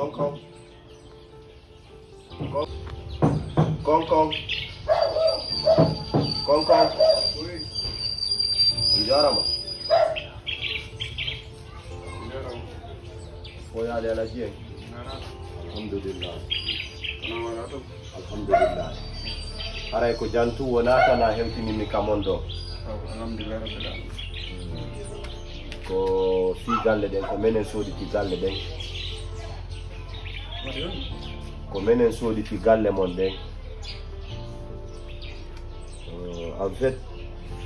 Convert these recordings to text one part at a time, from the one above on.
con con con con con con con Ujarama Oya ali alaje Alhamdulillah. Alhamdulillah. Aray ko jantu wona kana hewtinimi kamondo. Alhamdulillah rabbil ko fi galle ɗen ko menen sooditi galle ɗen waɗi on ko minen sooditi galle mon ɗen Euh, en fait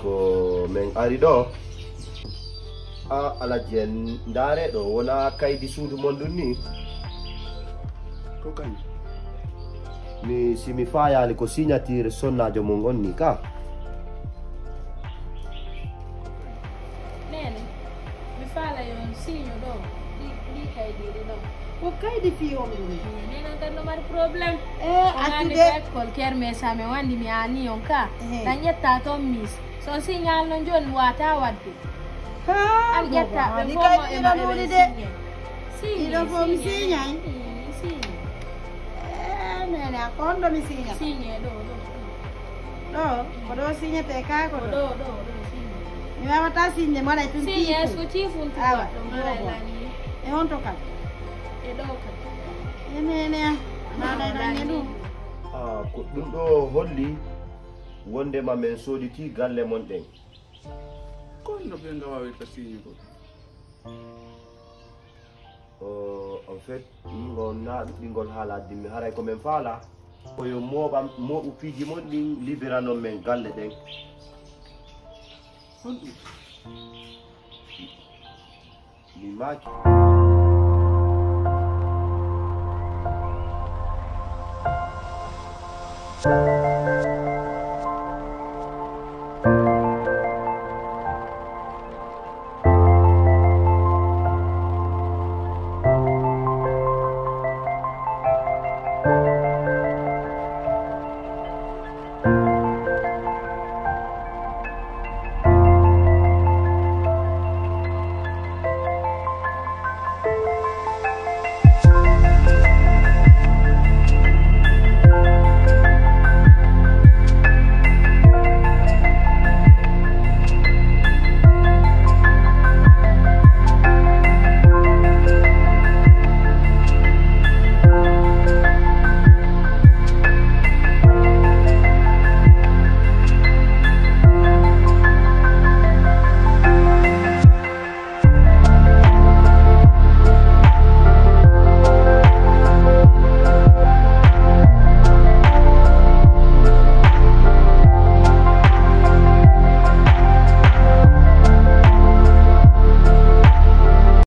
ko min ari ɗo a alaji en ndaare ɗo wona kaydi suudu mon ɗum ni ko kañ mi simi fayali ko signature sonnajo mum on ni ka nene mi faala yon signe ɗo ɗi ɗi kaydiɗi ɗo ko kaydi fiyon ɗum nena tan ɗo mari probléme e andi attude école kermesa mi wandi mi ani on ka Ehe. tan ƴetta toon mis son signal no joni wata wadde ha an ƴetta ɓe ni fof mo kaydi ema ɗiɗo eɓe ɗuɗi de signe Ɗiɗo fof mi signay? signe e nene a kon ɗo mi signata signe ɗo ɗo ɗo ko ɗo signete ka ko ɗo ɗo ɗo ɗo signe mi wawata signe mi waɗay tun signe tiifu so tifuntu Awa, e to kam e ɗo kadi e nene a naɗaɗange ɗum ah, ko ɗum ɗo holli wondema min sooditi galle mon ɗen. Ko no ɓe gawawirta signe ko? Euh, en fait ɗingol na ɗuɗɗingol haala dimmi haray komin faala. Koyo moɓam moɓu piiji mon ɗin liberanon men galle ɗen. Honɗum l'image.